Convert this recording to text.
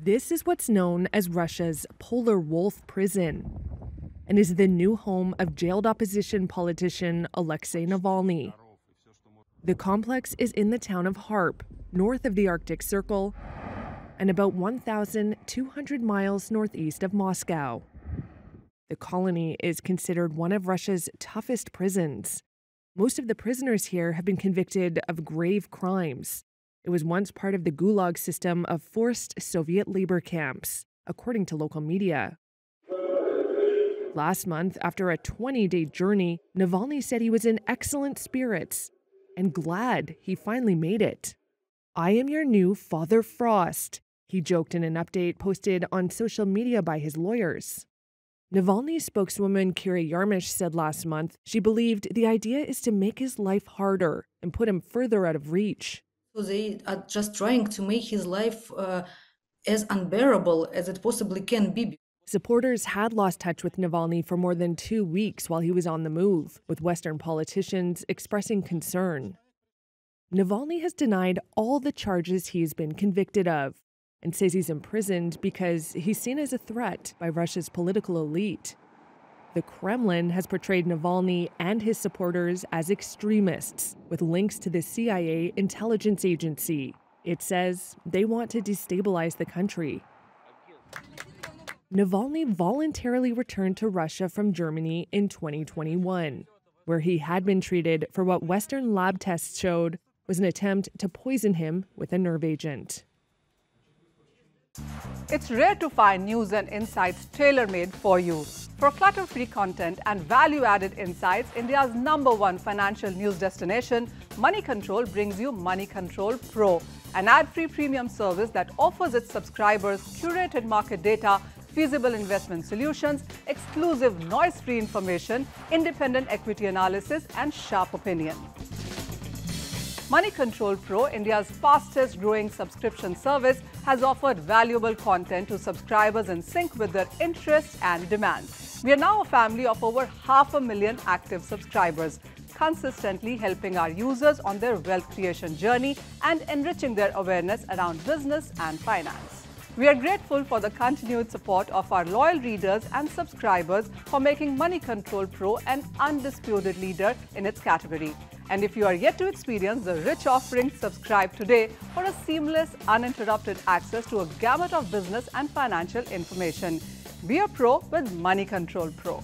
This is what's known as Russia's Polar Wolf Prison and is the new home of jailed opposition politician Alexei Navalny. The complex is in the town of Kharp, north of the Arctic Circle, and about 1,200 miles northeast of Moscow. The colony is considered one of Russia's toughest prisons. Most of the prisoners here have been convicted of grave crimes. It was once part of the Gulag system of forced Soviet labor camps, according to local media. Last month, after a 20 day journey, Navalny said he was in excellent spirits and glad he finally made it. I am your new Father Frost, he joked in an update posted on social media by his lawyers. Navalny's spokeswoman Kira Yarmysh said last month she believed the idea is to make his life harder and put him further out of reach. They are just trying to make his life uh, as unbearable as it possibly can be. Supporters had lost touch with Navalny for more than two weeks while he was on the move, with Western politicians expressing concern. Navalny has denied all the charges he's been convicted of and says he's imprisoned because he's seen as a threat by Russia's political elite. The Kremlin has portrayed Navalny and his supporters as extremists with links to the CIA intelligence agency. It says they want to destabilize the country. Navalny voluntarily returned to Russia from Germany in 2021, where he had been treated for what Western lab tests showed was an attempt to poison him with a nerve agent. It's rare to find news and insights tailor-made for you. For clutter-free content and value-added insights, India's number one financial news destination, Money Control brings you Money Control Pro, an ad-free premium service that offers its subscribers curated market data feasible investment solutions, exclusive noise-free information, independent equity analysis and sharp opinion. Money Control Pro, India's fastest growing subscription service, has offered valuable content to subscribers in sync with their interests and demands. We are now a family of over half a million active subscribers, consistently helping our users on their wealth creation journey and enriching their awareness around business and finance. We are grateful for the continued support of our loyal readers and subscribers for making Money Control Pro an undisputed leader in its category. And if you are yet to experience the rich offerings, subscribe today for a seamless, uninterrupted access to a gamut of business and financial information. Be a pro with Money Control Pro.